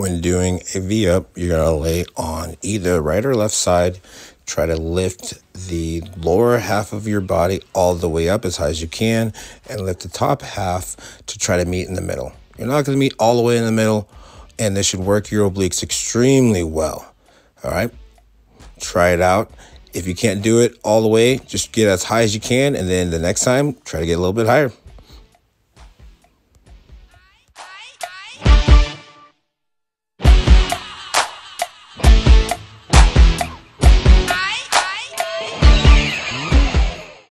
when doing a V up, you're going to lay on either right or left side. Try to lift the lower half of your body all the way up as high as you can and lift the top half to try to meet in the middle. You're not going to meet all the way in the middle, and this should work your obliques extremely well. All right, try it out. If you can't do it all the way, just get as high as you can, and then the next time, try to get a little bit higher.